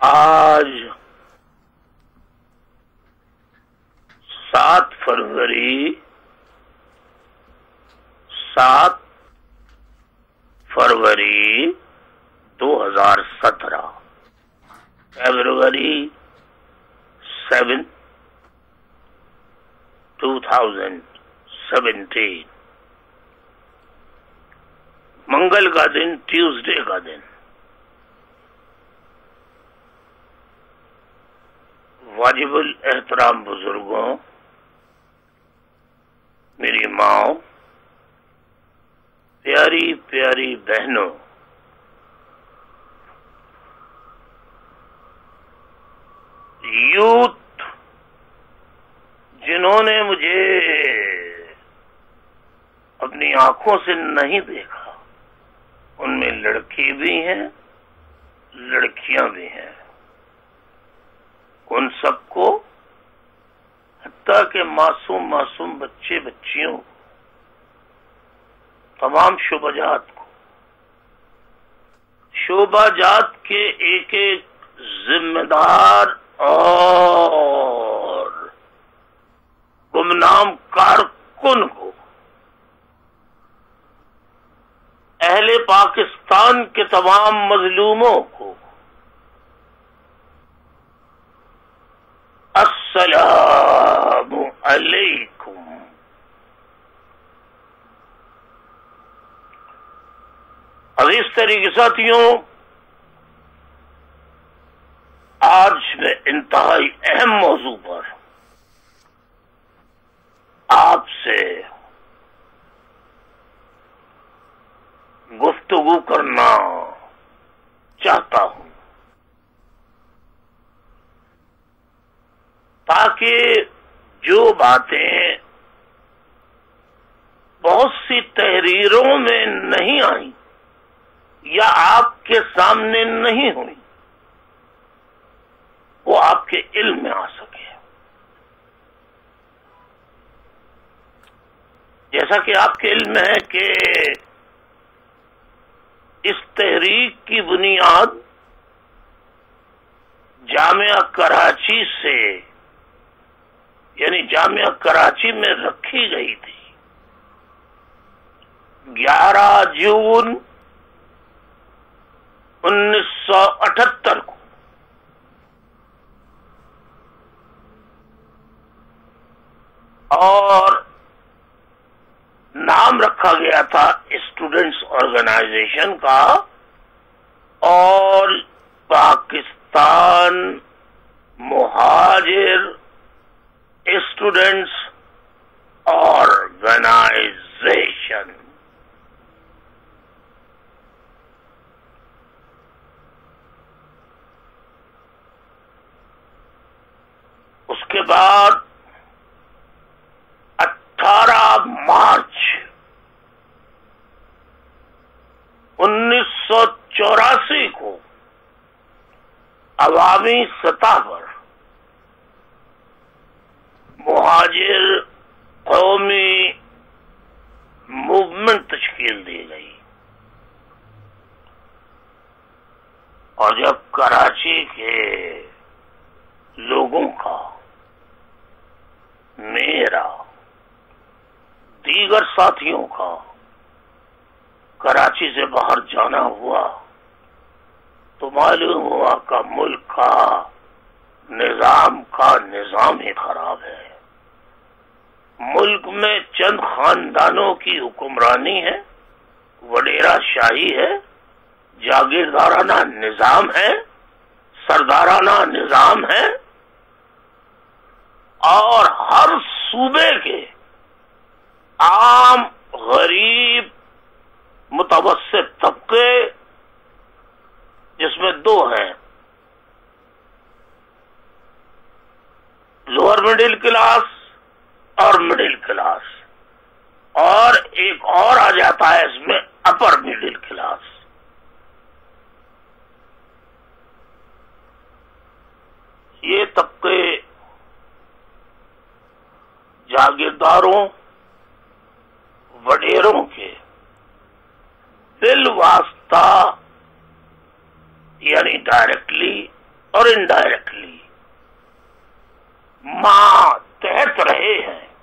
आज सात फरवरी सात फरवरी 2017 फरवरी सेवन 2017 मंगल का दिन, ट्यूसडे का दिन। वाजिबुल एहतराम बुज़ुर्गों, मेरी माओ प्यारी प्यारी बहनों यूथ जिन्होंने मुझे अपनी आँखों से नहीं देखा, उनमें लड़की भी हैं, लड़कियाँ भी हैं। उन सबको हत्या के मासूम मासूम बच्चे बच्चियों, तमाम शोभाजात को शोभाजात के एक एक जिम्मेदार और गुमनाम कारकुन को अहले पाकिस्तान के तमाम मजलूमों को। अस्सलाम अलैकुम। इस तरीके साथियों आज मैं इंतहाई अहम मौजू पर आपसे गुफ्तगु करना चाहता हूँ। ताकि जो बातें बहुत सी तहरीरों में नहीं आई या आपके सामने नहीं हुई वो आपके इल्म में आ सके। जैसा कि आपके इल्म है कि इस तहरीक की बुनियाद जामिया कराची से, यानी जामिया कराची में रखी गई थी। 11 जून 1978 को। और नाम रखा गया था स्टूडेंट्स ऑर्गेनाइजेशन का और पाकिस्तान मुहाजिर स्टूडेंट्स ऑर्गेनाइजेशन उसके बाद 18 मार्च उन्नीस को अवामी सतह पर मुहाजिर कौमी मूवमेंट तश्कील दी गई। और जब कराची के लोगों का मेरा, दीगर साथियों का कराची से बाहर जाना हुआ तो मालूम हुआ का मुल्क का निज़ाम का निज़ाम ही खराब है। मुल्क में चंद खानदानों की हुक्मरानी है, वडेरा शाही है, जागीरदाराना निज़ाम है, सरदाराना निज़ाम है, और हर सूबे के आम गरीब मुतवसत तबके, जिसमें दो हैं लोअर मिडिल क्लास और मिडिल क्लास। और एक और आ जाता है इसमें अपर मिडिल क्लास। ये तबके जागीरदारों, वडेरों के दिल वास्ता, यानी डायरेक्टली और इनडायरेक्टली माँ तहत रहे हैं।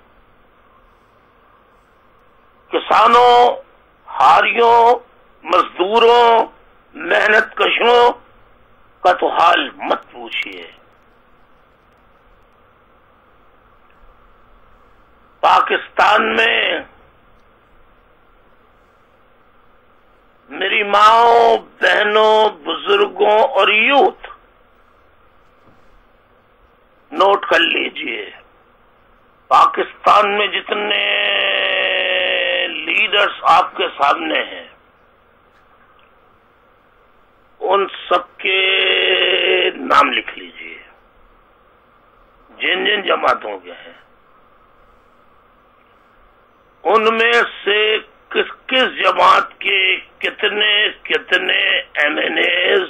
किसानों, हारियों, मजदूरों मेहनत कशों का तो हाल मत पूछिए। पाकिस्तान में मेरी माओ, बहनों, बुज़ुर्गों और यूथ नोट कर लीजिए। पाकिस्तान में जितने लीडर्स आपके सामने हैं, उन सबके नाम लिख लीजिए। जिन जिन जमातों के हैं, उनमें से किस किस जमात के कितने कितने एमएनएज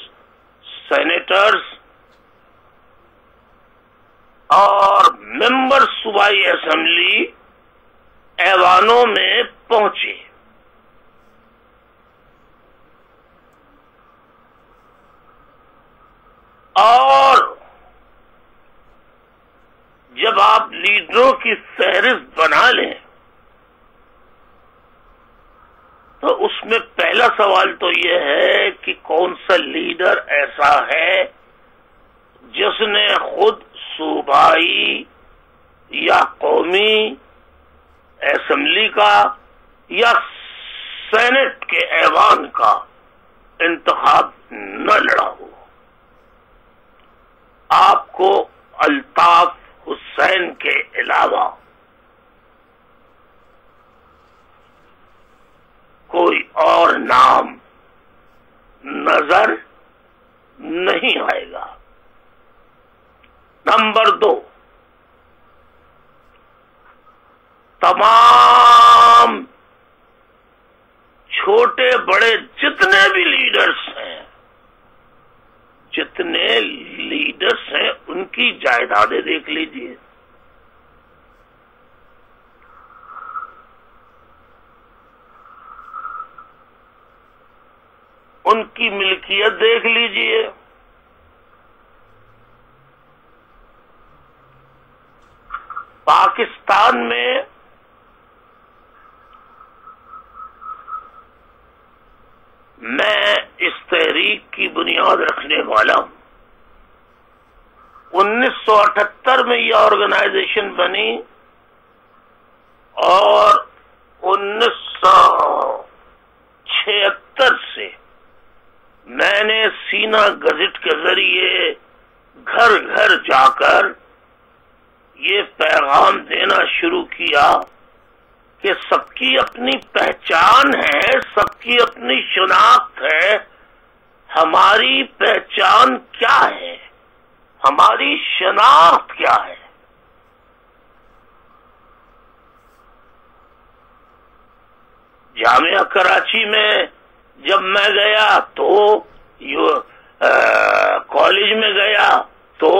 सेनेटर्स और मेंबर सूबाई असेंबली ऐवानों में पहुँचे। और जब आप लीडरों की फहरिस्त बना लें तो उसमें पहला सवाल तो यह है कि कौन सा लीडर ऐसा है जिसने खुद सूबाई या कौमी असम्बली का या सेनेट के ऐवान का इंतखाब न लड़ा हो। आपको अल्ताफ हुसैन के अलावा कोई और नाम नज़र नहीं आएगा। नंबर दो। तमाम छोटे बड़े जितने भी लीडर्स हैं, जितने लीडर्स हैं, उनकी जायदादें देख लीजिए। उनकी मिल्कियत देख लीजिए। पाकिस्तान में मैं इस तहरीक की बुनियाद रखने वाला हूँ। 1978 में यह ऑर्गेनाइजेशन बनी और 1976 से मैंने सीना गजट के ज़रिए घर घर जाकर ये पैगाम देना शुरू किया कि सबकी अपनी पहचान है, सबकी अपनी शनाख्त है। हमारी पहचान क्या है? हमारी शनाख्त क्या है? जामिया कराची में जब मैं गया तो कॉलेज में गया तो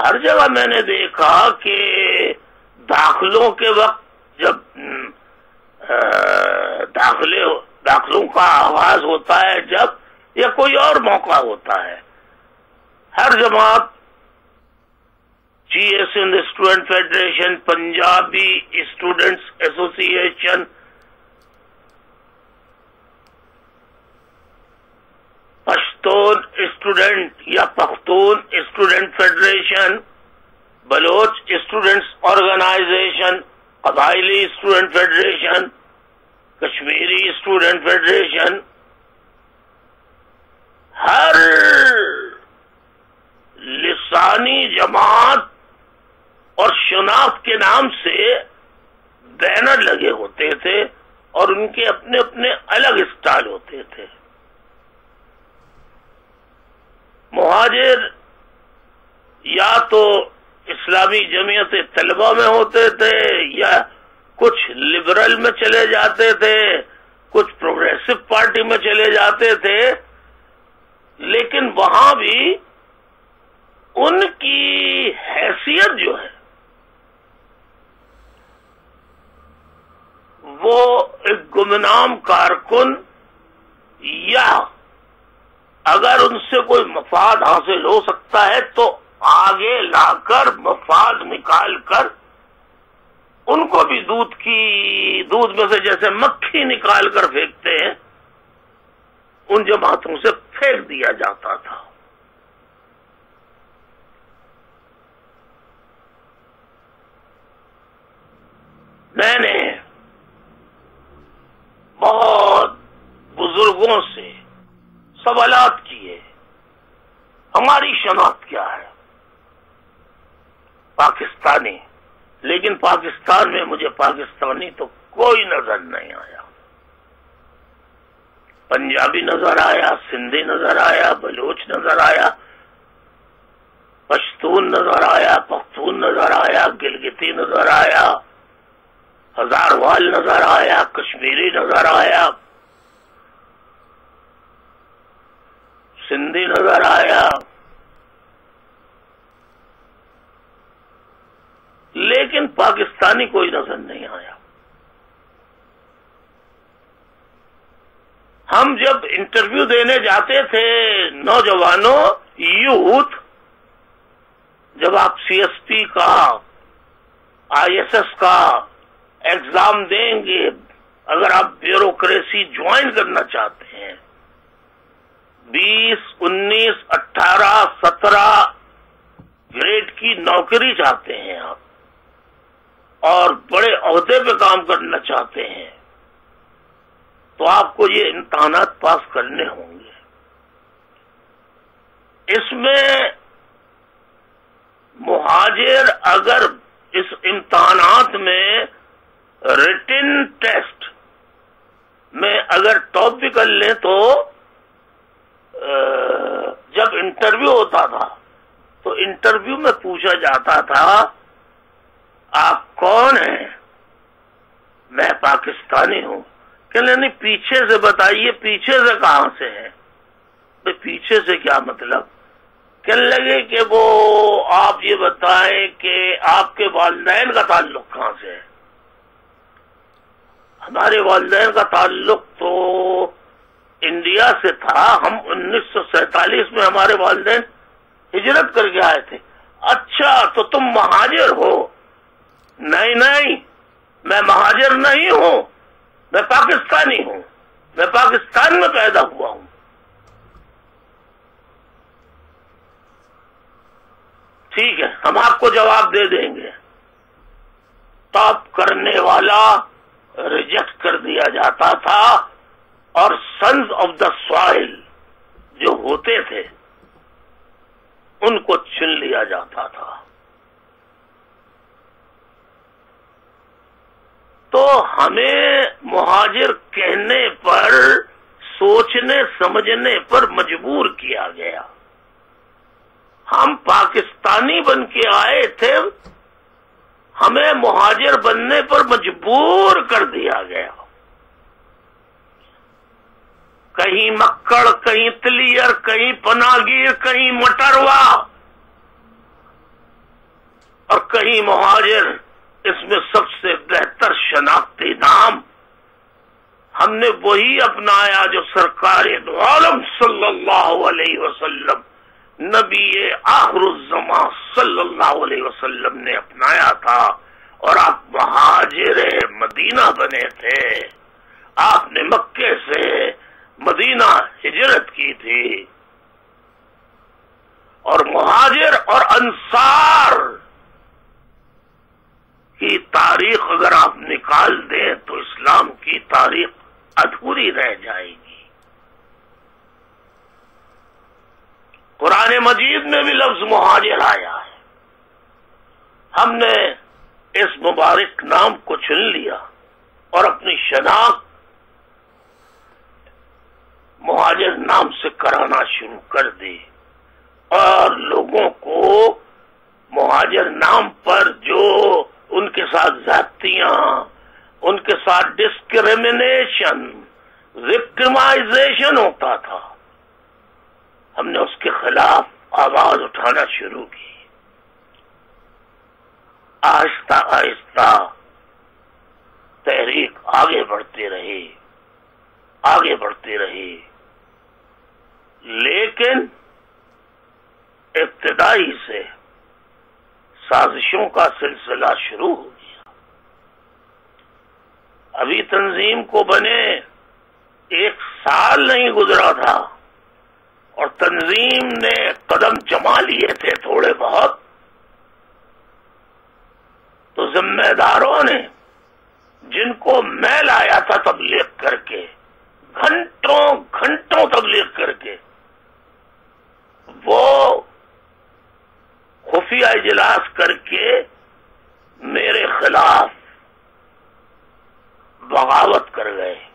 हर जगह मैंने देखा कि दाखिलों के वक्त जब दाखिले, दाखिलों का आवाज़ होता है जब, या कोई और मौका होता है, हर जमात G S N student federation Punjabi students association Pashtun student या Pakhtun student federation Baloch students organisation कबायली student federation Kashmiri student federation हर लिसानी जमात और शनाख्त के नाम से बैनर लगे होते थे और उनके अपने अपने अलग स्टाइल होते थे। मुहाजिर या तो इस्लामी जमीयत तलबा में होते थे या कुछ लिबरल में चले जाते थे, कुछ प्रोग्रेसिव पार्टी में चले जाते थे, लेकिन वहाँ भी उनकी हैसियत जो है, वो एक गुमनाम कारकुन या अगर उनसे कोई मफाद हासिल हो सकता है तो आगे लाकर मफाद निकाल कर उनको भी दूध की, दूध में से जैसे मक्खी निकाल कर फेंकते हैं, उन जमातों से फेंक दिया जाता था। मैंने बहुत बुज़ुर्गों से सवालात किए। हमारी शनाख्त क्या है? पाकिस्तानी। लेकिन पाकिस्तान में मुझे पाकिस्तानी तो कोई नज़र नहीं आया। पंजाबी नज़र आया, सिंधी नज़र आया, बलोच नज़र आया, पश्तून नज़र आया, पख्तून नज़र आया, गिलगिती नज़र आया, हजारवाल नज़र आया, कश्मीरी नज़र आया सिंधी नज़र आया। लेकिन पाकिस्तानी कोई नज़र नहीं आया। हम जब इंटरव्यू देने जाते थे, नौजवानों, यूथ, जब आप सीएसपी का आईएसएस का एग्ज़ाम देंगे, अगर आप ब्यूरोक्रेसी ज्वाइन करना चाहते हैं 20, 19, 18, 17 ग्रेड की नौकरी चाहते हैं आप। और बड़े अहदे पे काम करना चाहते हैं। तो आपको ये इम्तहान पास करने होंगे। इसमें मुहाजिर अगर इस इम्तहानात में रिटिन टेस्ट में अगर टॉप भी कर लें तो जब इंटरव्यू होता था तो इंटरव्यू में पूछा जाता था, आप कौन हैं? मैं पाकिस्तानी हूँ। कहने, नहीं, पीछे से बताइए, पीछे से कहाँ से है? तो पीछे से क्या मतलब? कहने लगे कि वो, आप ये बताएँ कि आपके वालदेन का ताल्लुक कहाँ से है? हमारे वालदेन का ताल्लुक तो इंडिया से था, हम उन्नीस में हमारे वालदेन हिजरत करके आए थे। अच्छा तो तुम महाजिर हो। नहीं नहीं, मैं महाजिर नहीं हूँ, मैं पाकिस्तानी हूँ, मैं पाकिस्तान में पैदा हुआ हूँ। ठीक है, हम आपको जवाब दे देंगे। टॉप करने वाला रिजेक्ट कर दिया जाता था। और सन्स ऑफ़ द सॉइल जो होते थे, उनको चुन लिया जाता था। तो हमें मुहाजिर कहने पर, सोचने, समझने पर मजबूर किया गया। हम पाकिस्तानी बन के आए थे, हमें मुहाजिर बनने पर मजबूर कर दिया गया। कहीं मक्कड़, कहीं तलियर, कहीं पनागीर, कहीं मटरवा। और कहीं मुहाजिर इसमें सबसे बेहतर शनाख्ती नाम। हमने वही अपनाया जो सरकार आलम सल्लल्लाहु अलैहि वसल्लम, नबी आखरुजमा सल्लल्लाहु अलैहि वसल्लम ने अपनाया था। और आप महाजिर मदीना बने थे। आपने मक्के से मदीना हिजरत की थी। और मुहाजिर और अंसार की तारीख अगर आप निकाल दें तो इस्लाम की तारीख अधूरी रह जाएगी। कुरान मजीद में भी लफ्ज मुहाजिर आया है। हमने इस मुबारक नाम को चुन लिया और अपनी शनाख्त मुहाजिर नाम से कराना शुरू कर दी। और लोगों को मुहाजिर नाम पर जो उनके साथ जातियाँ, उनके साथ डिस्क्रिमिनेशन विक्टिमाइजेशन होता था, हमने उसके खिलाफ आवाज़ उठाना शुरू की। आहिस्ता आहिस्ता तहरीक आगे बढ़ती रही, आगे बढ़ती रही। लेकिन इब्तदाई से साजिशों का सिलसिला शुरू हो गया। अभी तंजीम को बने एक साल नहीं गुजरा था और तंजीम ने कदम जमा लिए थे थोड़े बहुत। तो जिम्मेदारों ने जिनको मैं लाया था तबलीग करके घंटों घंटों तबलीग करके वो खुफिया इजलास करके मेरे खिलाफ बगावत कर गए।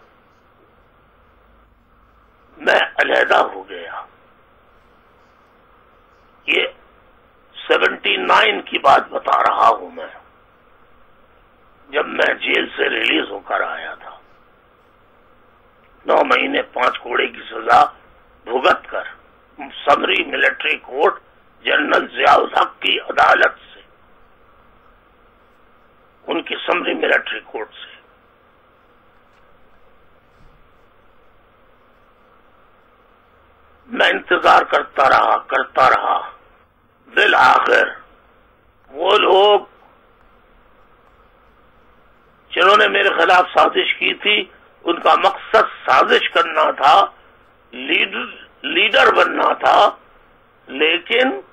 मैं अलहदा हो गया। ये सेवेंटी नाइन की बात बता रहा हूँ मैं। जब मैं जेल से रिलीज़ होकर आया था, नौ महीने पाँच कोड़े की सजा भुगत कर summary military court general Ziaul Haq की अदालत से, उनकी समरी मिलिट्री कोर्ट से। मैं इंतज़ार करता रहा करता रहा। दिल आखिर वो लोग जिन्होंने मेरे खिलाफ साजिश की थी, उनका मकसद साजिश करना था लीडर लीडर बनना था, लेकिन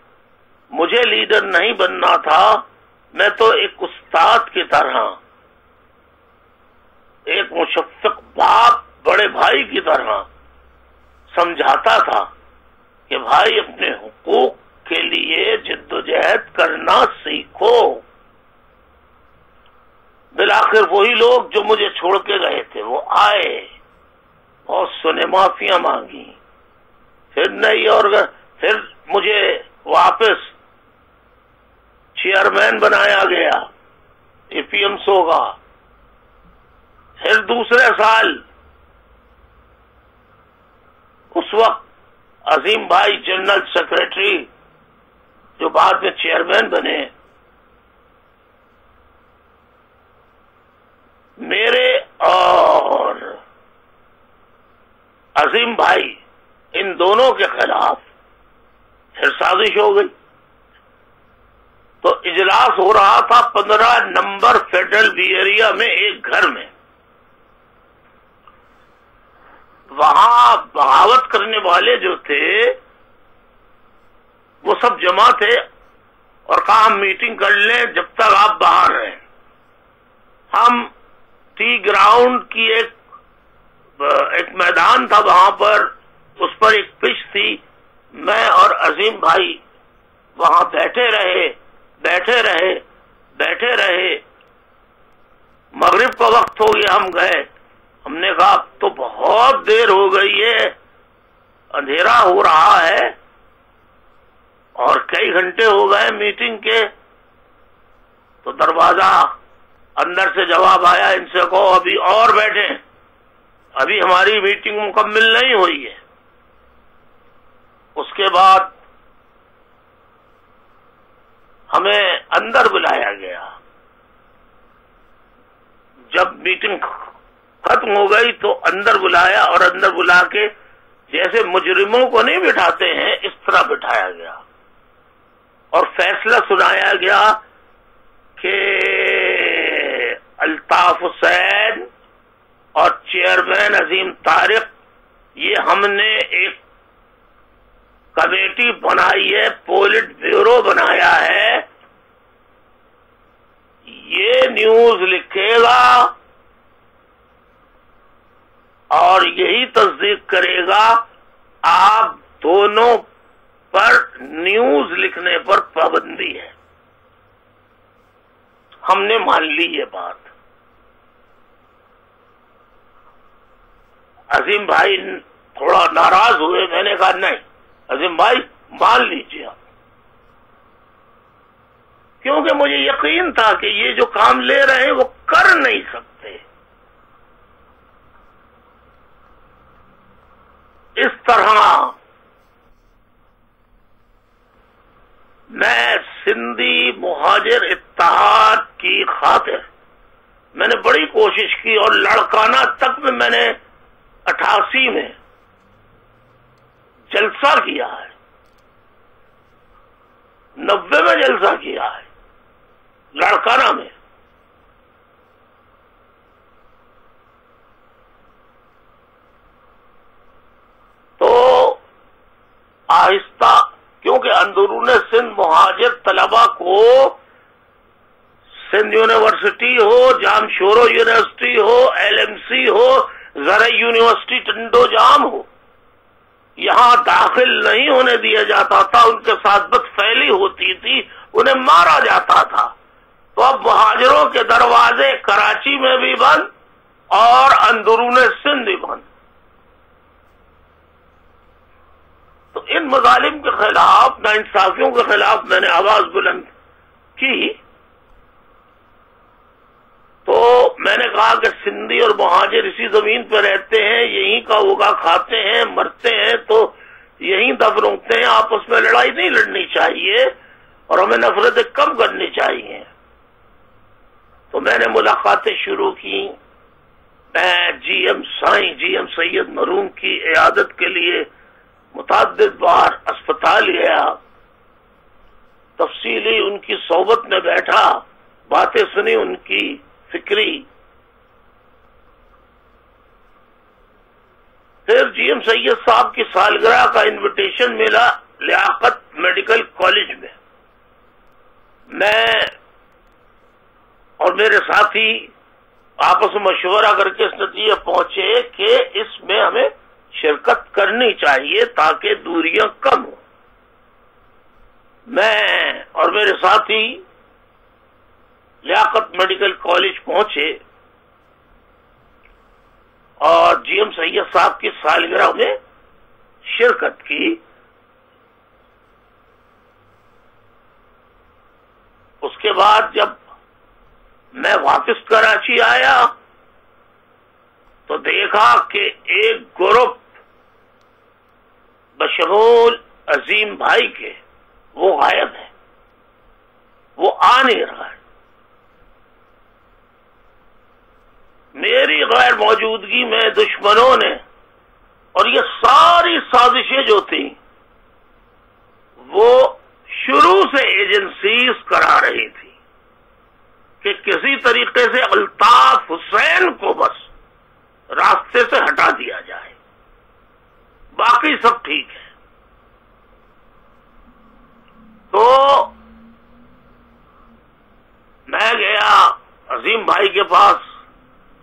मुझे लीडर नहीं बनना था। मैं तो एक उस्ताद की तरह, एक मुशफ़ बाप बड़े भाई की तरह समझाता था कि भाई, अपने हुकूक के लिए जिद्दोजहद करना सीखो। बिल आखिर वही लोग जो मुझे छोड़ के गए थे, वो आए और सुने, माफिया मांगी। फिर नहीं और फिर मुझे वापस चेयरमैन बनाया गया। एपीएमसो का फिर दूसरे साल उस वक्त अजीम भाई जनरल सेक्रेटरी जो बाद में चेयरमैन बने, मेरे और अजीम भाई इन दोनों के खिलाफ फिर साजिश हो गई। तो इजलास हो रहा था पंद्रह नंबर फेडरल बी एरिया में एक घर में। वहाँ बगावत करने वाले जो थे, वो सब जमा थे और कहा, हम मीटिंग कर लें जब तक आप बाहर हैं हम टी ग्राउंड की एक एक मैदान था वहाँ पर। उस पर एक पिच थी। मैं और अजीम भाई वहाँ बैठे रहे बैठे रहे बैठे रहे। मगरिब का वक्त हो गया, हम गए। हमने कहा तो बहुत देर हो गई है। अंधेरा हो रहा है। और कई घंटे हो गए मीटिंग के। तो दरवाज़ा अंदर से जवाब आया, इनसे कहो, अभी और बैठे। अभी हमारी मीटिंग मुकम्मल नहीं हुई है। उसके बाद हमें अंदर बुलाया गया। जब मीटिंग खत्म हो गई तो अंदर बुलाया और अंदर बुला के जैसे मुजरिमों को नहीं बिठाते हैं, इस तरह बिठाया गया। और फैसला सुनाया गया कि अल्ताफ हुसैन और चेयरमैन अजीम तारिक, ये हमने एक कमेटी बनाई है, पोलिट ब्यूरो बनाया है। ये न्यूज़ लिखेगा और यही तस्दीक करेगा। आप दोनों पर न्यूज़ लिखने पर पाबंदी है। हमने मान ली ये बात। अजीम भाई थोड़ा नाराज़ हुए, मैंने कहा, नहीं अजीम भाई मान लीजिए आप। क्योंकि मुझे यकीन था कि ये जो काम ले रहे हैं, वो कर नहीं सकते। इस तरह मैं सिंधी मुहाजिर इतिहाद की खातिर मैंने बड़ी कोशिश की और लड़काना तक में मैंने अठासी में जलसा किया है। नब्बे में जलसा किया है लड़काना में। तो आहिस्ता, क्योंकि अंदरून सिंध मुहाजिर तलबा को सिंध यूनिवर्सिटी हो, जामशोरो यूनिवर्सिटी हो, एलएमसी हो जरा यूनिवर्सिटी टंडो जाम हो यहाँ दाखिल नहीं होने दिया जाता था, उनके साथ बद फैली होती थी, उन्हें मारा जाता था। तो अब मुहाजरों के दरवाजे कराची में भी बंद और अंदरून सिंध भी बंद। तो इन मजालिम के खिलाफ, नाइंसाफियों के खिलाफ मैंने आवाज़ बुलंद की तो मैंने कहा कि सिंधी और मुहाजिर इसी ज़मीन पर रहते हैं, यहीं का उगा खाते हैं, मरते हैं तो यहीं दफन रोकते हैं, आपस में लड़ाई नहीं लड़नी चाहिए और हमें नफरतें कम करनी चाहिए। तो मैंने मुलाकातें शुरू की। मैं जीएम साई जीएम सैयद मरूम की इयादत के लिए मुतद बार अस्पताल गया। तफसीली उनकी सोबत में बैठा, बातें सुनी उनकी। फिक्री। फिर जीएम सैयद साहब की सालगिरह का इनविटेशन मिला लियाकत मेडिकल कॉलेज में। मैं और मेरे साथी आपस में मशवरा करके इस नतीजे पहुँचे कि इसमें हमें शिरकत करनी चाहिए ताकि दूरियाँ कम हो। मैं और मेरे साथी लियाकत मेडिकल कॉलेज पहुँचे और जीएम सैयद साहब की सालगिरह में शिरकत की। उसके बाद जब मैं वापस कराची आया तो देखा कि एक ग्रुप बशमूल अजीम भाई के, वो गायब है, वो आ नहीं रहा है। मेरी गैर मौजूदगी में दुश्मनों ने, और ये सारी साजिशें जो थी, वो शुरू से एजेंसीज करा रही थी कि किसी तरीके से अल्ताफ हुसैन को बस रास्ते से हटा दिया जाए। बाकी सब ठीक है। तो मैं गया अजीम भाई के पास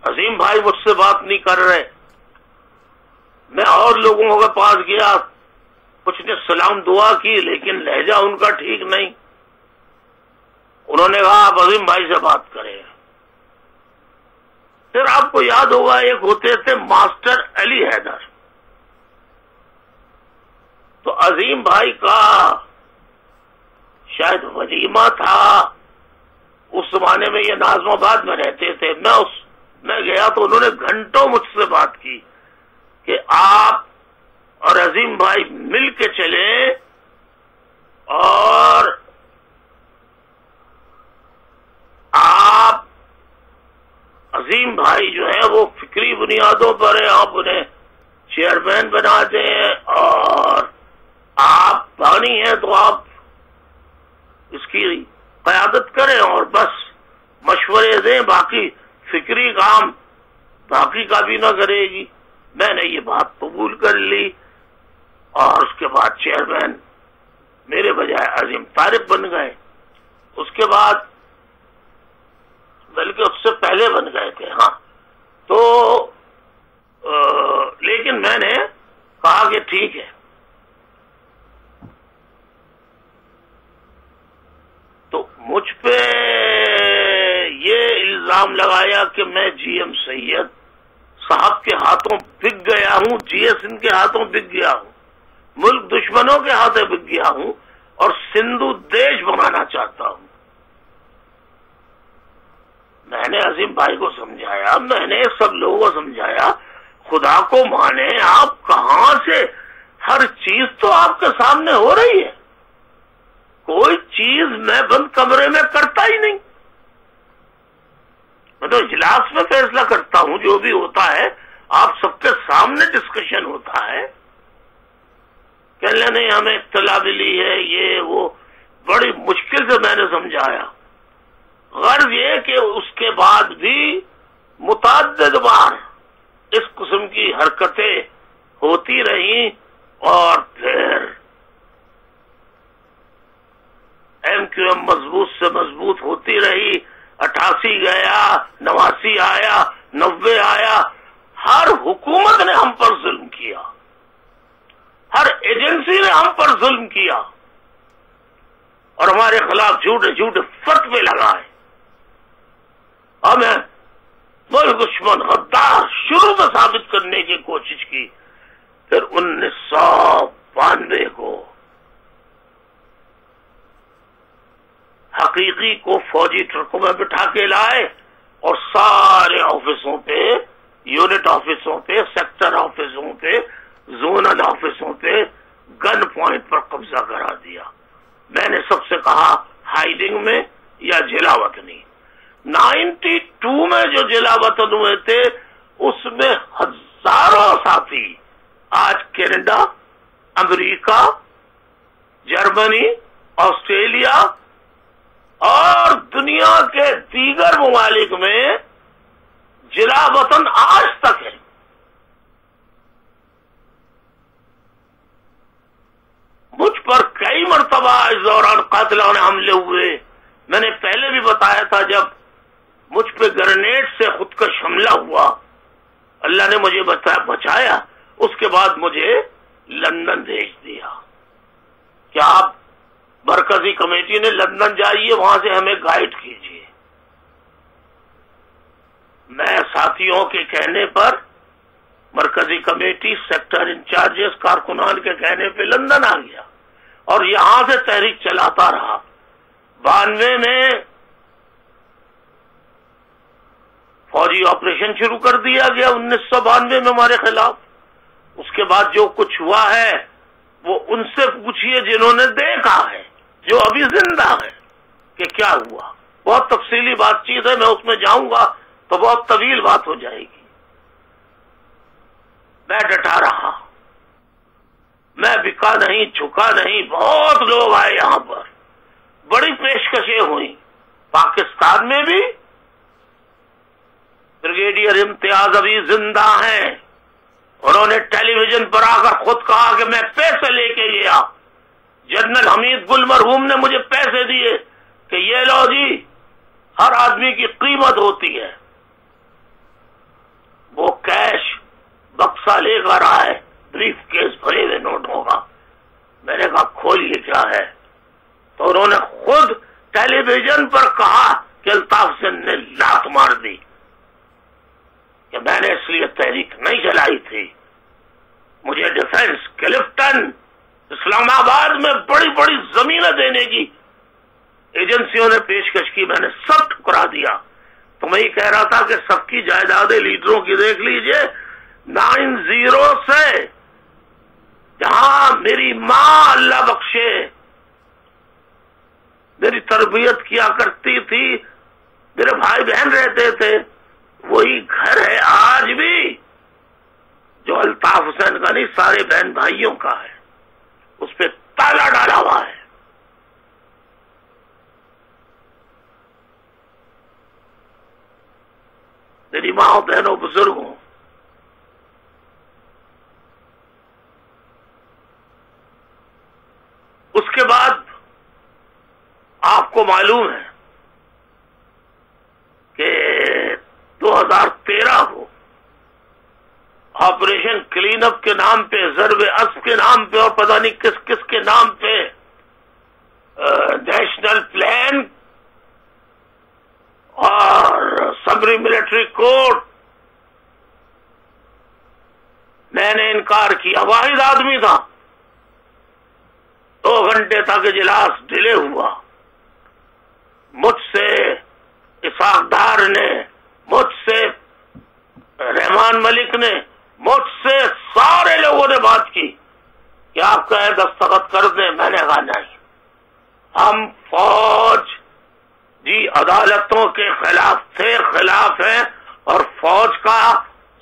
अजीम भाई मुझसे बात नहीं कर रहे। मैं और लोगों के पास गया। कुछ ने सलाम दुआ की, लेकिन लहजा उनका ठीक नहीं। उन्होंने कहा, आप अजीम भाई से बात करें। फिर आपको याद होगा, एक होते थे मास्टर अली हैदर। तो अजीम भाई का शायद वलीमा था। उस जमाने में ये नाजमाबाद में रहते थे। मैं उस मैं गया तो उन्होंने घंटों मुझसे बात की कि आप और अजीम भाई मिल के चले और आप अजीम भाई जो है वो फिक्री बुनियादों पर है, आप उन्हें चेयरमैन बना दें और आप पानी है तो आप इसकी क्यादत करें और बस मशवरे दें, बाकी फिक्री काम बाकी का भी ना करेगी। मैंने ये बात कबूल कर ली और उसके बाद चेयरमैन मेरे बजाय अजीम तारिफ बन गए। उसके बाद बल्कि उससे पहले बन गए थे हाँ। तो आ, लेकिन मैंने कहा कि ठीक है। तो मुझ पे ये इल्ज़ाम लगाया कि मैं जीएम सैयद साहब के हाथों बिक गया हूँ जीएस इनके हाथों बिक गया हूँ, मुल्क दुश्मनों के हाथों बिक गया हूँ और सिंधु देश बनाना चाहता हूँ। मैंने अजीम भाई को समझाया, मैंने सब लोगों को समझाया, खुदा को माने आप कहाँ से, हर चीज़ तो आपके सामने हो रही है। कोई चीज़ मैं बंद कमरे में करता ही नहीं। मैं तो इजलास में फैसला करता हूँ, जो भी होता है, आप सबके सामने डिस्कशन होता है। कहने नहीं, हमें इतला मिली है, ये, वो, बड़ी मुश्किल से मैंने समझाया। गर्व ये कि उसके बाद भी मुताद बार इस किस्म की हरकतें होती रही और फिर एम क्यू एम मज़बूत से मज़बूत होती रही अठासी गया, नवासी आया, नब्बे आया। हर हुकूमत ने हम पर जुल्म किया। हर एजेंसी ने हम पर जुल्म किया। और हमारे खिलाफ झूठे झूठे फतवे लगाए। हमें मुल्क दुश्मन गद्दार शुरू में साबित करने की कोशिश की, फिर उन्नीस सौ बानवे को हकीकी को फौजी ट्रकों में बिठा के लाए और सारे ऑफिसों पे, यूनिट ऑफिसों पे, सेक्टर ऑफिसों पे, जोनल ऑफिसों पे गन पॉइंट पर कब्जा करा दिया। मैंने सबसे कहा, हाइडिंग में या जिला वतनी 92 में जो जिला वतन हुए थे, उसमें हज़ारों साथी, आज कनाडा, अमेरिका, जर्मनी, ऑस्ट्रेलिया और दुनिया के दीगर ममालिक में जिला वतन आज तक है। मुझ पर कई मरतबा इस दौरान कातलों ने हमले हुए। मैंने पहले भी बताया था, जब मुझ पे ग्रेनेड से खुदकश हमला हुआ, अल्लाह ने मुझे बताया बचाया, उसके बाद मुझे लंदन भेज दिया। क्या आप मरकजी कमेटी ने लंदन जाइए, वहाँ से हमें गाइड कीजिए। मैं साथियों के कहने पर मरकजी कमेटी सेक्टर इंचार्जेस कारकुनान के कहने पे लंदन आ गया और यहाँ से तहरीक चलाता रहा। बानवे में फौजी ऑपरेशन शुरू कर दिया गया, उन्नीस सौ बानवे में हमारे खिलाफ। उसके बाद जो कुछ हुआ है, वो उनसे पूछिए जिन्होंने देखा है। जो अभी ज़िंदा है, कि क्या हुआ? बहुत तफसीली बातचीत है, मैं उसमें जाऊँगा तो बहुत तवील बात हो जाएगी। मैं डटा रहा मैं बिका नहीं, झुका नहीं, बहुत लोग आए यहाँ पर। बड़ी पेशकशें हुई। पाकिस्तान में भी। ब्रिगेडियर इम्तियाज़ अभी ज़िंदा हैं। उन्होंने टेलीविज़न पर आकर खुद कहा कि मैं पैसे लेके गया जनरल हमीद गुल मरहूम ने मुझे पैसे दिए कि ये लो जी, हर आदमी की कीमत होती है। वो कैश बक्सा लेकर आए, ब्रीफ केस भरे हुए नोटों का। मैंने कहा खोलिए क्या है? तो उन्होंने खुद टेलीविज़न पर कहा कि अल्ताफ सिंह ने लात मार दी कि मैंने इसलिए तहरीक नहीं चलाई थी। मुझे डिफेंस क्लिफ्टन इस्लामाबाद में बड़ी बड़ी जमीनें देने की एजेंसियों ने पेशकश की, मैंने सब ठुकरा दिया। तो मैं ये कह रहा था कि सबकी जायदादें लीडरों की देख लीजिए, नाइन ज़ीरो से जहाँ मेरी माँ अल्लाह बख्शे, मेरी तरबियत किया करती थी, मेरे भाई बहन रहते थे, वही घर है आज भी, जो अल्ताफ हुसैन का नहीं, सारे बहन भाइयों का है। उस पर ताला डाला हुआ है। मेरी माओ बहनों, बुज़ुर्गों, उसके बाद आपको मालूम है कि 2013 को ऑपरेशन क्लीन अप के नाम पे जरब अस के नाम पे और पता नहीं किस किस के नाम पे नेशनल प्लान और सबरी मिलिट्री कोर्ट मैंने इनकार किया। वाहिद आदमी था। दो घंटे तक इजलास डिले हुआ। मुझसे इसाकदार ने, मुझसे रहमान मलिक ने मुझसे सारे लोगों ने बात की कि आप कहे दस्तखत कर दें, मैंने कहा नहीं। हम फौज जी अदालतों के खिलाफ थे, खिलाफ है, और फौज का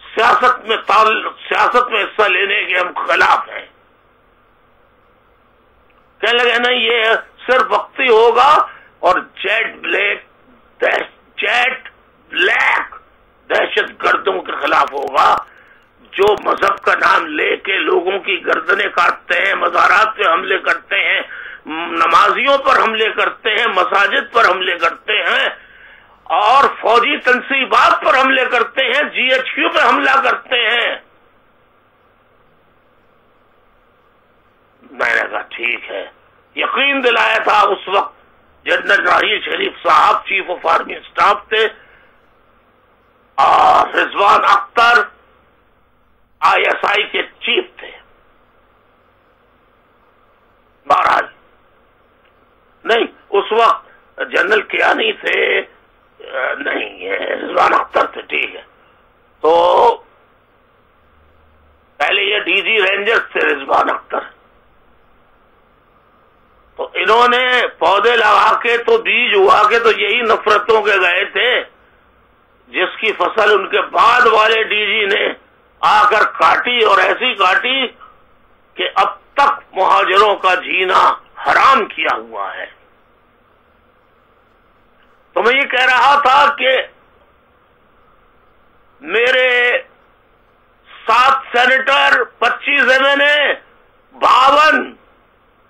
सियासत में सियासत में हिस्सा लेने के हम खिलाफ हैं। कहने लगे, नहीं, ये सिर्फ़ वक्ती होगा और जेट ब्लैक जेट ब्लैक दहशत गर्दों के खिलाफ होगा। जो मज़हब का नाम लेके लोगों की गर्दनें काटते हैं, मजारात पे हमले करते हैं, नमाजियों पर हमले करते हैं, मसाजिद पर हमले करते हैं, और फौजी तनसीबात पर हमले करते हैं जीएचक्यू पर हमला करते हैं। मैंने कहा, ठीक है। यकीन दिलाया था उस वक्त जनरल राही शरीफ साहब, चीफ ऑफ़ आर्मी स्टाफ थे, और रिजवान अख्तर आईएसआई के चीफ थे। महाराज नहीं, उस वक्त जनरल क्या नहीं थे नहीं रिजवान अख्तर थे, ठीक है। तो पहले ये डीजी रेंजर्स थे, रिजवान अख्तर। तो इन्होंने पौधे लगा के तो बीज हुआ के तो यही नफरतों के गए थे, जिसकी फ़सल उनके बाद वाले डीजी ने आकर काटी और ऐसी काटी कि अब तक मुहाजरों का जीना हराम किया हुआ है। तो मैं ये कह रहा था कि मेरे सात सेनेटर, पच्चीस एमएनए, बावन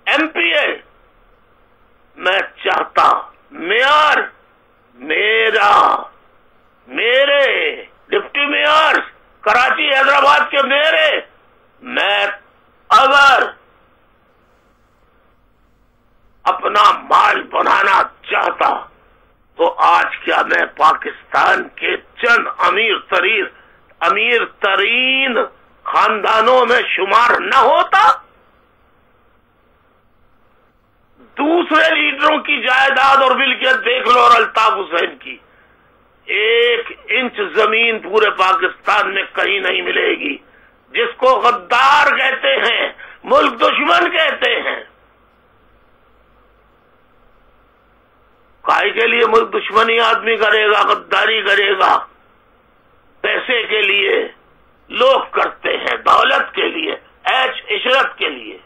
एमपीए, मैं चाहता मेयर, मेरा, मेरे, डिप्टी मेयर कराची, हैदराबाद के मेरे, मैं अगर अपना माल बनाना चाहता तो आज क्या मैं पाकिस्तान के चंद अमीर तरीन अमीर तरीन खानदानों में शुमार न होता? दूसरे लीडरों की जायदाद और मिल्कियत देख लो और अल्ताफ हुसैन की। एक इंच ज़मीन पूरे पाकिस्तान में कहीं नहीं मिलेगी। जिसको गद्दार कहते हैं, मुल्क दुश्मन कहते हैं। काय के लिए मुल्क दुश्मनी आदमी करेगा, गद्दारी करेगा? पैसे के लिए, लोग करते हैं, दौलत के लिए, ऐश इशरत के लिए।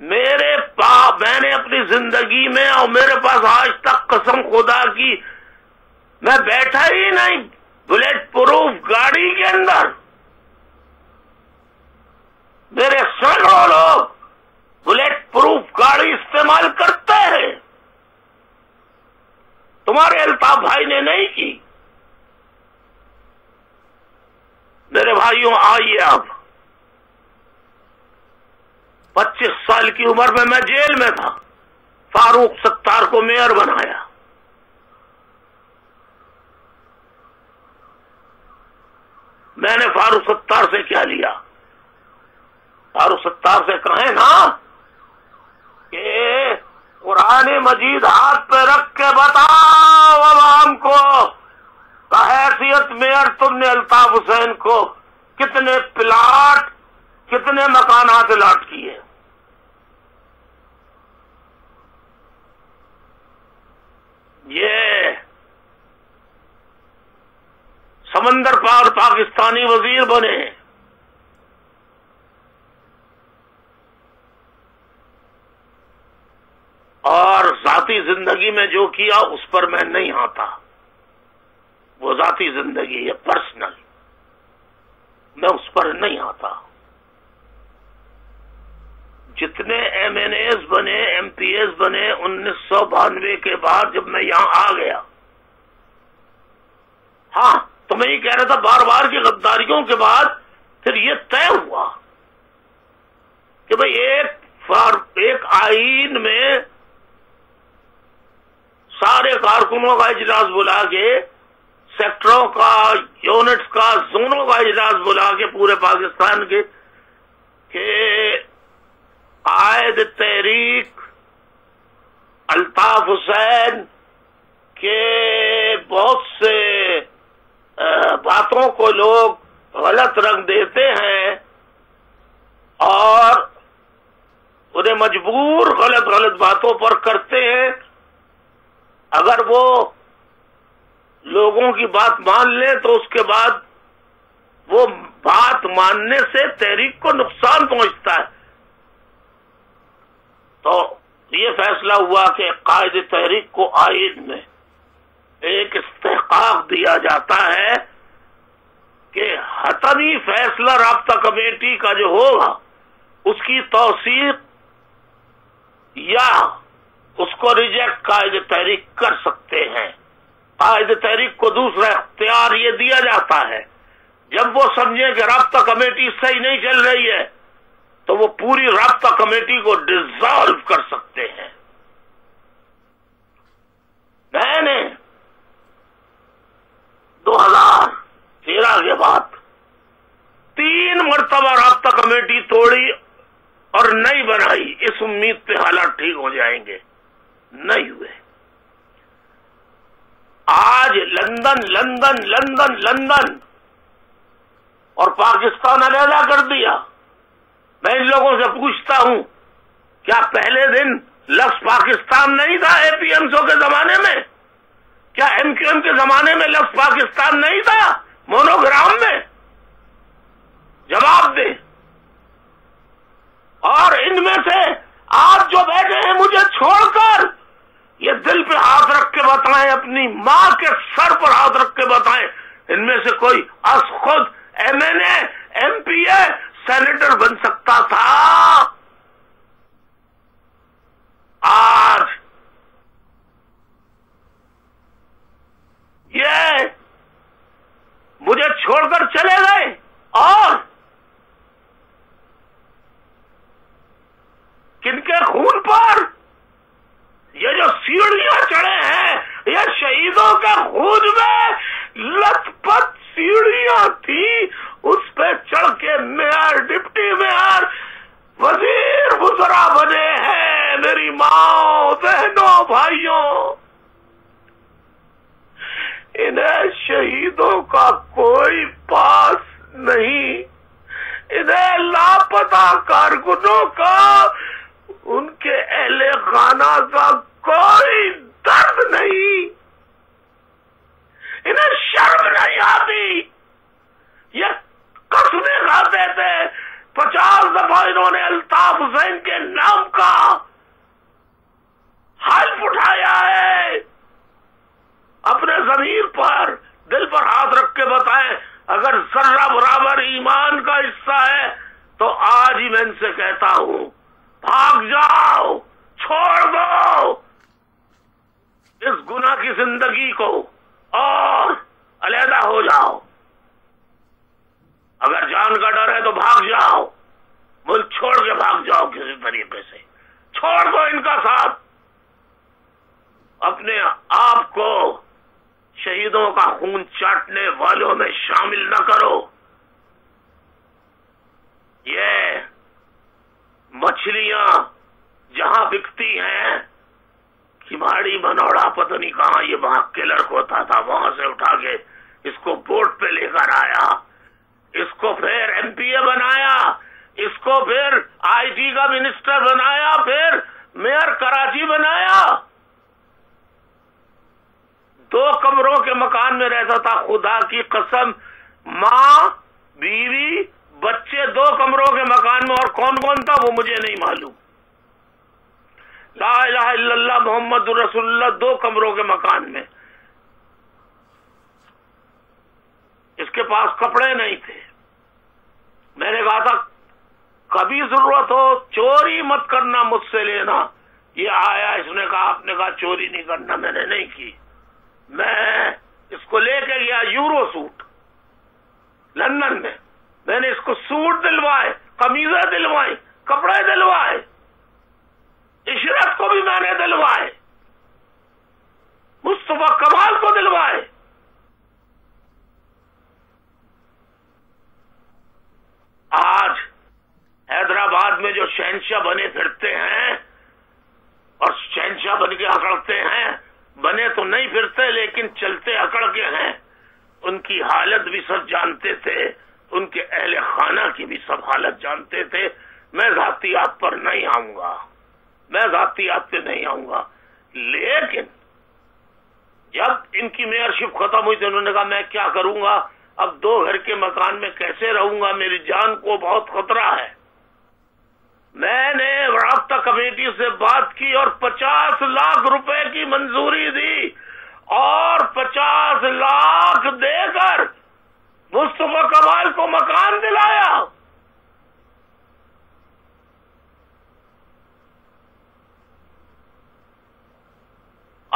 मेरे पा, मैंने अपनी ज़िंदगी में और मेरे पास आज तक कसम खुदा की मैं बैठा ही नहीं, बुलेट प्रूफ गाड़ी के अंदर। मेरे सैकड़ों लोग बुलेट प्रूफ गाड़ी इस्तेमाल करते हैं। तुम्हारे अल्ताफ भाई ने नहीं की। मेरे भाइयों, आइए अब पच्चीस साल की उम्र में मैं जेल में था। फारूक सत्तार को मेयर बनाया। मैंने फारूक सत्तार से क्या लिया? फारूक सत्तार से कहे ना कि कुरान मजीद हाथ पे रख के बताओ अवाम को हैसियत मेयर तुमने अल्ताफ हुसैन को कितने प्लाट, कितने मकानात लाट किए। ये समंदर पार पाकिस्तानी वज़ीर बने। और जाती ज़िंदगी में जो किया, उस पर मैं नहीं आता। वो जाती ज़िंदगी है पर्सनल मैं उस पर नहीं आता। जितने एम एन एमएनएस बने एमपीएस बने, उन्नीस सौ बानवे के बाद जब मैं यहाँ आ गया हाँ तो मैं ये कह रहा था बार बार की गद्दारियों के बाद फिर ये तय हुआ कि भाई एक एक आइन में सारे कारकुनों का इजलास बुला के, सेक्टरों का, यूनिट्स का, जोनों का इजलास बुला के पूरे पाकिस्तान के के आयद तहरीक, अल्ताफ हुसैन के बहुत से बातों को लोग गलत रंग देते हैं और उन्हें मजबूर गलत गलत बातों पर करते हैं। अगर वो लोगों की बात मान ले तो उसके बाद वो बात मानने से तहरीक को नुकसान पहुँचता है। तो ये फैसला हुआ कि कायद तहरीक को आयद में एक इस्तेकाक दिया जाता है। कि हतमी फैसला रबता कमेटी का जो होगा, उसकी तोसीक या उसको रिजेक्ट कायद तहरीक कर सकते हैं। कायद तहरीक को दूसरा अख्तियार ये दिया जाता है। जब वो समझे कि रबता कमेटी सही नहीं चल रही है तो वो पूरी रबता कमेटी को डिजॉल्व कर सकते हैं। मैंने 2013 के बाद तीन मरतबा रबता कमेटी तोड़ी और नहीं बनाई, इस उम्मीद पे हालात ठीक हो जाएँगे। नहीं हुए। आज लंदन लंदन लंदन लंदन और पाकिस्तान अलहदा कर दिया। मैं इन लोगों से पूछता हूँ, क्या पहले दिन लफ्ज पाकिस्तान नहीं था एपीएमसो के जमाने में? क्या एमक्यूएम के जमाने में लफ्ज पाकिस्तान नहीं था मोनोग्राम में जवाब दे और इनमें से आप जो बैठे हैं मुझे छोड़कर ये दिल पे हाथ रख के बताएँ अपनी माँ के सर पर हाथ रख के बताएँ इनमें से कोई अस खुद एमएनए एमपीए सेनेटर बन सकता था आज ये मुझे छोड़कर चले गए और किनके खून पर ये जो सीढ़ियाँ चढ़े हैं ये शहीदों के खून में लथपथ सीढ़ियाँ थी उस पे चढ़ के मेयर डिप्टी मेयर वज़ीर बुजरा बने हैं मेरी माओ बहनों भाइयों इन्हें शहीदों का कोई पास नहीं इन्हें लापता कारकुनों का उनके अहले खाना का कोई दर्द नहीं इन्हें शर्म नहीं आती ये कसमें खाते थे पचास दफ़ा इन्होंने अल्ताफ हुसैन के नाम का हल्फ उठाया है अपने जमीर पर दिल पर हाथ रख के बताएँ अगर जर्रा बराबर ईमान का हिस्सा है तो आज ही मैं इनसे कहता हूँ भाग जाओ छोड़ दो इस गुना की ज़िंदगी को और अलहदा हो जाओ। अगर जान का डर है तो भाग जाओ। मुल्क छोड़ के भाग जाओ किसी तरीके से। छोड़ दो इनका साथ। अपने आप को शहीदों का खून चाटने वालों में शामिल न करो। ये मछलियाँ जहाँ बिकती हैं खिमाड़ी मनोड़ा, पता नहीं कहा ये वहाँ क्लर्क होता था वहाँ से उठा के इसको बोर्ड पे लेकर आया। इसको फिर एमपीए बनाया। इसको फिर आईटी का मिनिस्टर बनाया। फिर मेयर कराची बनाया। दो कमरों के मकान में रहता था, खुदा की कसम। माँ, बीवी, बच्चे दो कमरों के मकान में और कौन कौन था, वो मुझे नहीं मालूम। ला मोहम्मद रसुल्ला दो कमरों के मकान में। इसके पास कपड़े नहीं थे। मैंने कहा था, कभी ज़रूरत हो, चोरी मत करना मुझसे लेना। ये आया, इसने कहा, आपने कहा चोरी नहीं करना, मैंने नहीं की। मैं इसको लेके गया यूरो सूट, लंदन में। मैंने इसको सूट दिलवाए, कमीजें दिलवाई, कपड़े दिलवाए इशरत को भी मैंने दिलवाए। मुस्तफ़ा कमाल को दिलवाए। आज हैदराबाद में जो शहनशाह बने फिरते हैं और शहनशाह बन के अकड़ते हैं, बने तो नहीं फिरते, लेकिन चलते अकड़ के हैं। उनकी हालत भी सब जानते थे, उनके अहले खाना की भी सब हालत जानते थे। मैं जातियात पर नहीं आऊँगा। मैं जातियात पे नहीं आऊँगा। लेकिन, जब इनकी मेयरशिप खत्म हुई तो उन्होंने कहा, मैं क्या करूँगा? अब दो घर के मकान में कैसे रहूँगा? मेरी जान को बहुत खतरा है। मैंने राबता कमेटी से बात की और 50 लाख रुपए की मंजूरी दी और 50 लाख देकर मुस्तफ़ा कमाल को मकान दिलाया।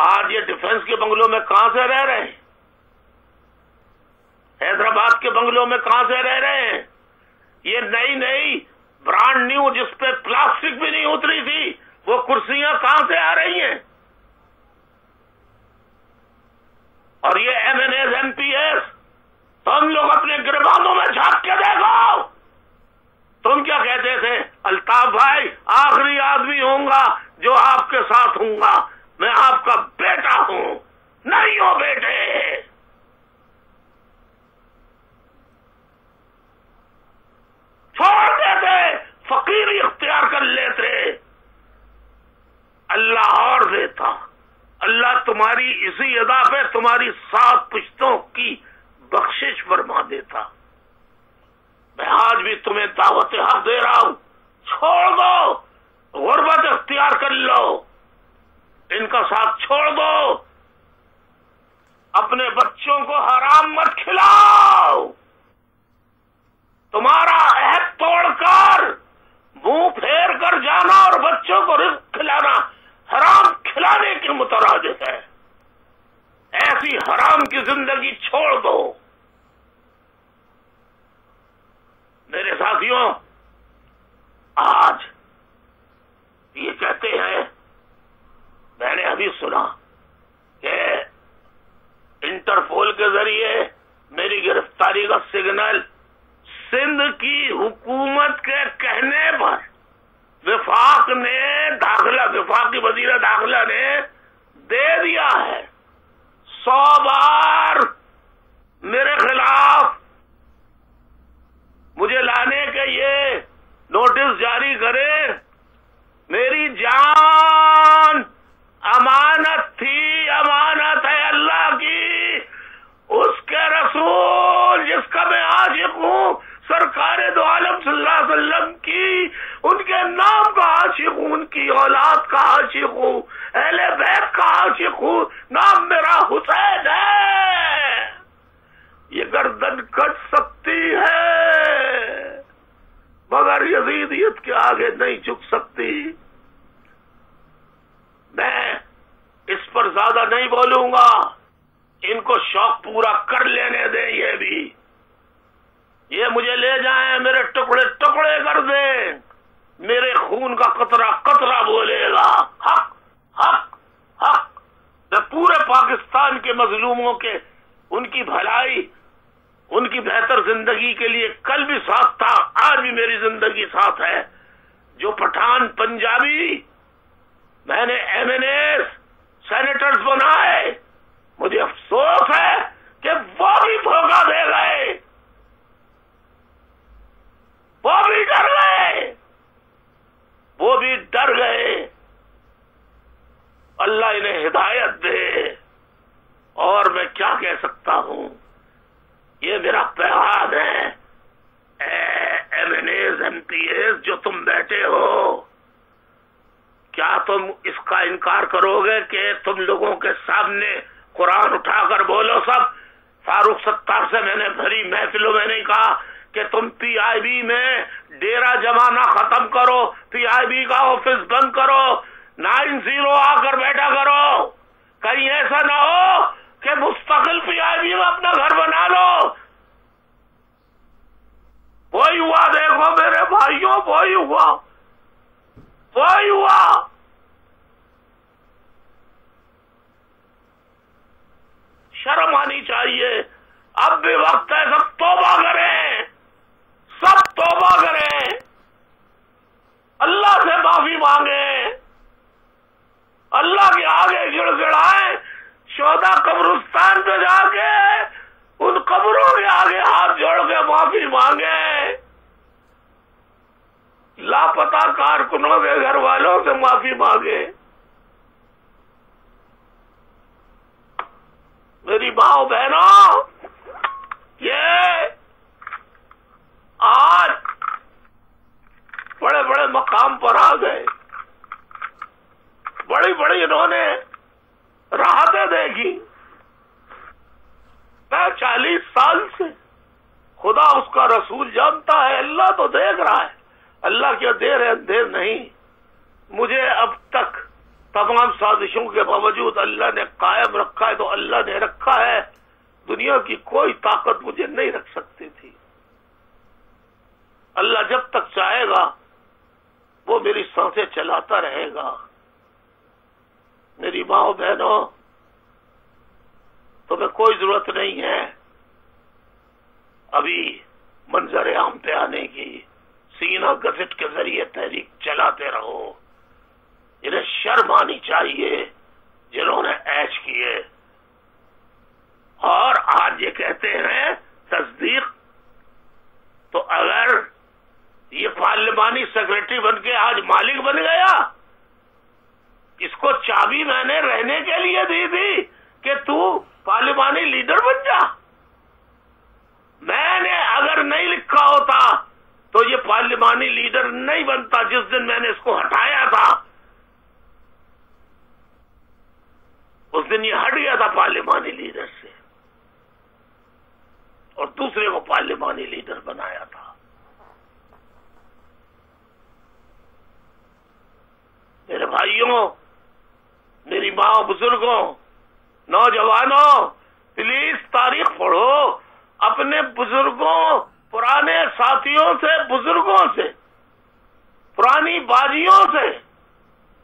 आज ये डिफेंस के बंगलों में कहाँ से रह रहे हैं? हैदराबाद के बंगलों में कहाँ से रह रहे हैं? ये नई नई ब्रांड न्यू जिसपे प्लास्टिक भी नहीं उतरी थी, वो कुर्सियाँ कहाँ से आ रही हैं? और ये एमएनएस एमपीएस तुम लोग अपने गिरबानों में झाँक के देखो! तुम क्या कहते थे? अल्ताफ भाई, आखिरी आदमी होऊँगा जो आपके साथ हूँगा मैं आपका बेटा हूँ। नहीं हो बेटे। छोड़ देते। फकीर इख्तियार कर लेते। अल्लाह और देता। अल्लाह तुम्हारी इसी अदा पे तुम्हारी सात पुश्तों की बख्शिश फरमा देता। मैं आज भी तुम्हें दावत हक दे रहा हूँ। छोड़ दो। गुर्बत इख्तियार कर लो। इनका साथ छोड़ दो। अपने बच्चों को हराम मत खिलाओ। तुम्हारा अहद तोड़कर, मुँह फेर कर जाना और बच्चों को रिस्क खिलाना हराम खिलाने के मुतराज है। ऐसी हराम की ज़िंदगी छोड़ दो। मेरे साथियों, आज ये कहते हैं मैंने अभी सुना कि इंटरपोल के ज़रिए मेरी गिरफ्तारी का सिग्नल सिंध की हुकूमत के कहने पर विफाक ने दाखिला, विफाक की वज़ीर दाखिला ने दे दिया है। सौ बार मेरे खिलाफ मुझे लाने के ये नोटिस जारी करे, मेरी जान अमानत थी, अमानत है अल्लाह की। उसके रसूल जिसका मैं आशिक हूँ, सरकार दो आलम वसल्लम की, उनके नाम का आशिक हूँ, उनकी औलाद का आशिक हूँ, अहले बैत का आशिक हूँ, नाम मेरा हुसैन है। ये गर्दन कट सकती है, मगर यजीदियत के आगे नहीं झुक सकती मैं इस पर ज़्यादा नहीं बोलूँगा। इनको शौक पूरा कर लेने दें ये भी। ये मुझे ले जाएँ, मेरे टुकड़े टुकड़े कर दें। मेरे खून का कतरा कतरा बोलेगा। हक हक हक। मैं पूरे पाकिस्तान के मजलूमों के, उनकी भलाई, उनकी बेहतर ज़िंदगी के लिए कल भी साथ था, आज भी मेरी ज़िंदगी साथ है। जो पठान पंजाबी, मैंने एमएनएस सेनेटर्स बनाए। मुझे अफसोस है कि वो भी धोखा दे गए। वो भी डर गए। वो भी डर गए। अल्लाह इन्हें हिदायत दे। और मैं क्या कह सकता हूँ? ये मेरा पैगाम है। M N S M P S जो तुम बैठे हो। क्या तुम इसका इनकार करोगे कि तुम लोगों के सामने कुरान उठाकर बोलो सब? फारूक सत्तार से मैंने भरी महफिलों में नहीं कहा कि तुम पीआईबी में डेरा जमाना खत्म करो पीआईबी का ऑफ़िस बंद करो, नाइन ज़ीरो आकर बैठा करो। कहीं ऐसा ना हो कि मुस्तकिल पीआईबी में अपना घर बना लो। वही हुआ, देखो मेरे भाइयों, वही हुआ। हुआ शर्म आनी चाहिए। अब भी वक्त है सब तोबा करें सब तोबा करें अल्लाह से माफ़ी मांगे अल्लाह के आगे गिड़गिड़ाए शोदा कब्रिस्तान पे जाके उन कब्रों के आगे हाथ जोड़ के माफ़ी मांगे लापता कारकुनों के घर वालों से माफ़ी मांगे मेरी माओ बहनों ये आज बड़े बड़े मकाम पर आ गए बड़ी बड़ी इन्होंने राहतें देखी मैं चालीस साल से खुदा उसका रसूल जानता है अल्लाह तो देख रहा है अल्लाह क्या देर है अंधेर नहीं मुझे अब तक तमाम साजिशों के बावजूद अल्लाह ने कायम रखा है तो अल्लाह ने रखा है दुनिया की कोई ताकत मुझे नहीं रख सकती थी अल्लाह जब तक चाहेगा वो मेरी साँसें चलाता रहेगा मेरी माओ बहनों तुम्हें कोई ज़रूरत नहीं है अभी मंजर आम पे आने की सीना गजट के ज़रिए तहरीक चलाते रहो इन्हें शर्म आनी चाहिए जिन्होंने ऐश किए और आज ये कहते हैं तस्दीक तो अगर ये पार्लिमानी सेक्रेटरी बन के आज मालिक बन गया इसको चाबी मैंने रहने के लिए दी थी कि तू पार्लिमानी लीडर बन जा मैंने अगर नहीं लिखा होता तो ये पार्लिमानी लीडर नहीं बनता जिस दिन मैंने इसको हटाया था। उस दिन ये हट गया था पार्लिमानी लीडर से। और दूसरे को पार्लिमानी लीडर बनाया था। मेरे भाइयों, मेरी माँ बुज़ुर्गों, नौजवानों प्लीज़ तारीख पढ़ो अपने बुज़ुर्गों, पुराने साथियों से, बुज़ुर्गों से, पुरानी बाजियों से,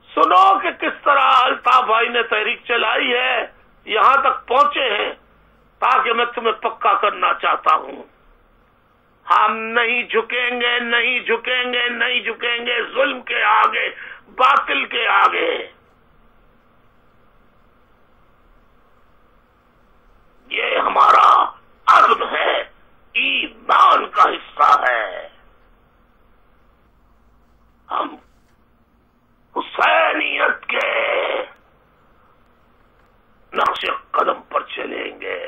सुनो कि किस तरह अल्ताफ भाई ने तहरीक चलाई है, यहाँ तक पहुँचे हैं, ताकि मैं तुम्हें पक्का करना चाहता हूँ। हम नहीं झुकेंगे नहीं झुकेंगे नहीं झुकेंगे, जुल्म के आगे, बातिल के आगे। ये हमारा अज़्म है। ईमान का हिस्सा है। हम हुसैनियत के नक्श कदम पर चलेंगे।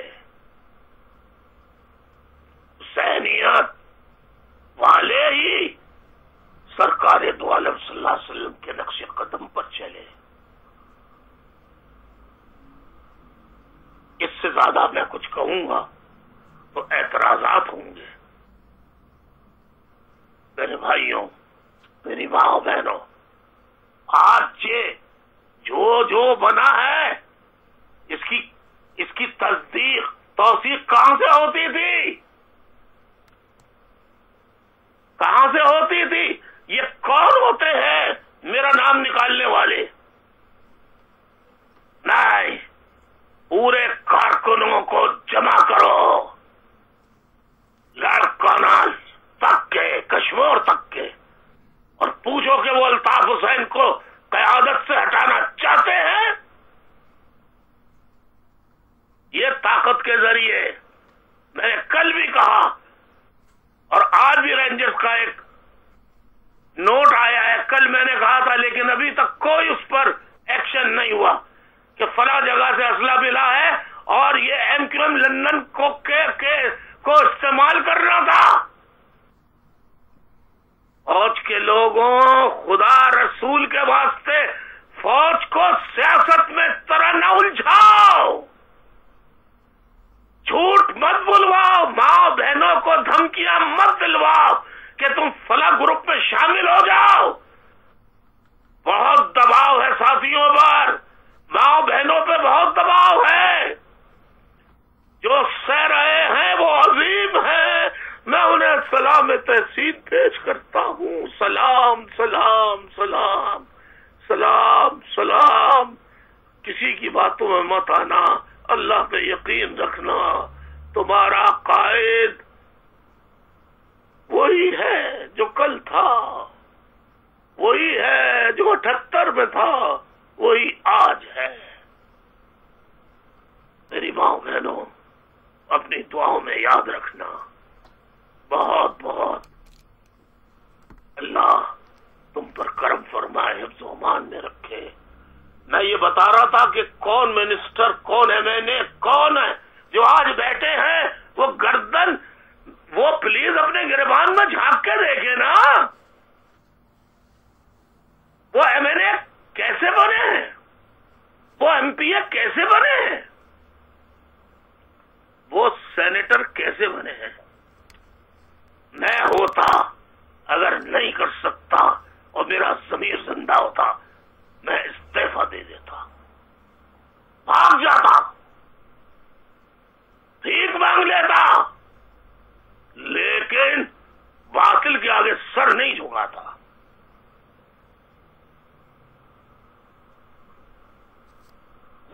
हुसैनियत वाले ही सरकार दो आलम के नक्श कदम पर चले। इससे ज़्यादा मैं कुछ कहूँगा तो ऐतराजात होंगे। मेरे भाइयों, मेरी माओ बहनों, आज ये जो जो बना है, इसकी इसकी तस्दीक, तोसीक कहाँ से होती थी? कहाँ से होती थी? ये कौन होते हैं मेरा नाम निकालने वाले नहीं पूरे कारकुनों को जमा करो। लड़काना तक के कश्मीर तक के और पूछो कि वो अल्ताफ हुसैन को कयादत से हटाना चाहते हैं? ये ताकत के ज़रिए मैंने कल भी कहा, और आज भी रेंजर्स का एक नोट आया है। कल मैंने कहा था, लेकिन अभी तक कोई उस पर एक्शन नहीं हुआ कि फला जगह से असला मिला है और ये एम क्यू लंदन को के, के को इस्तेमाल कर रहा था। फौज के लोगों खुदा रसूल के वास्ते फौज को सियासत में तरह न उलझाओ। झूठ मत बुलवाओ माओ बहनों को धमकियाँ मत दिलवाओ कि तुम फला ग्रुप में शामिल हो जाओ। बहुत दबाव है साथियों पर माओ बहनों पे बहुत दबाव है। जो सह रहे हैं वो अजीम है। मैं उन्हें सलाम तहसीन पेश करता हूँ। सलाम सलाम सलाम सलाम सलाम। किसी की बातों में मत आना। अल्लाह पे यकीन रखना। तुम्हारा कायद वही है जो कल था। वही है जो अठहत्तर में था। वही आज है। दुआओं में याद रखना। बहुत बहुत। अल्लाह तुम पर कर्म फरमाए हफ्जोमान में रखे। मैं ये बता रहा था कि कौन मिनिस्टर, कौन एम एन ए कौन है जो आज बैठे हैं, वो गर्दन, वो प्लीज़ अपने गिरबान में झाँक के देखे ना। वो एमएनए कैसे बने हैं? वो एमपीए कैसे बने हैं? वो सेनेटर कैसे बने हैं? मैं होता, अगर नहीं कर सकता और मेरा जमीर ज़िंदा होता, मैं इस्तीफा दे देता। भाग जाता। ठीक मांग लेता। लेकिन बातिल के आगे सर नहीं झुकाता।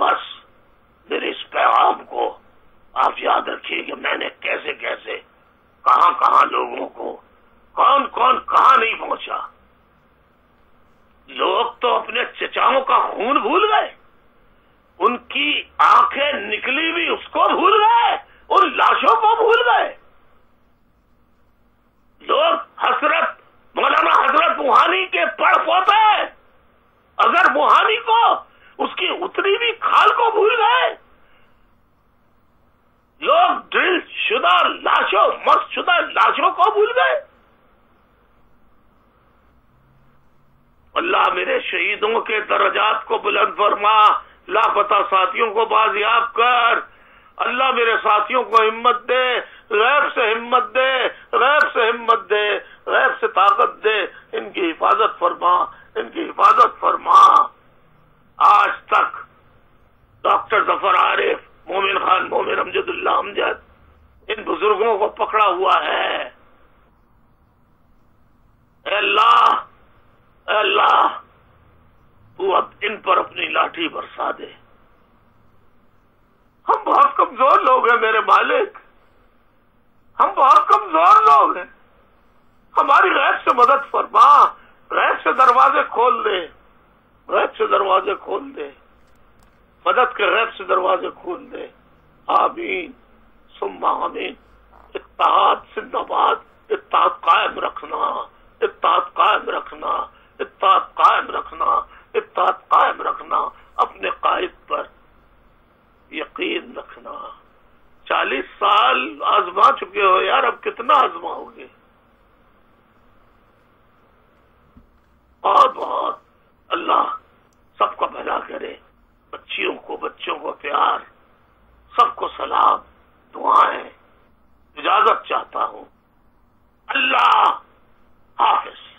बस, मेरे इस पैगाम को आप याद रखिए कि मैंने कैसे कैसे कहाँ कहाँ लोगों को कौन कौन कहाँ नहीं पहुँचा। लोग तो अपने चचाओं का खून भूल गए। उनकी आँखें निकली भी उसको भूल गए उन लाशों को भूल गए। लोग हसरत, मौलाना हज़रत मुहानी के पढ़ पोते अगर मुहानी को उसकी उतनी भी खाल को भूल गए लोग ड्रिल शुदा लाशों मस्त शुदा लाशों को भूल गए। अल्लाह मेरे शहीदों के दर्जात को बुलंद फरमा, लापता साथियों को बाजियाब कर। अल्लाह मेरे साथियों को हिम्मत दे, गैब से हिम्मत दे, गैब से हिम्मत दे, गैब से ताकत दे। इनकी हिफाजत फरमा, इनकी हिफाजत फरमा। आज तक डॉक्टर ज़फ़र आरिफ, मोमिन खान, मोमिन अमजदुल्ला अमजद इन बुज़ुर्गों को पकड़ा हुआ है। अल्लाह अल्लाह, तू अब इन पर अपनी लाठी बरसा दे। हम बहुत कमज़ोर लोग हैं मेरे मालिक। हम बहुत कमज़ोर लोग हैं। हमारी गैब से मदद फरमा गैब से दरवाजे खोल दे गैब से दरवाजे खोल दे, मदद के गैब से दरवाजे खोल दे। आमीन। सुम्मा आमीन इत्ताद जिंदाबाद इत्ताद कायम रखना इत्ताद कायम रखना इत्ताद कायम रखना इत्ताद कायम रखना, अपने कायद पर यकीन रखना। चालीस साल आजमा चुके हो यार, अब कितना आजमाओगे? बहुत बहुत। अल्लाह सबका भला करे, बच्चियों को, बच्चों को प्यार, सबको सलाम। दुआएँ। इजाज़त चाहता हूँ। अल्लाह हाफिज।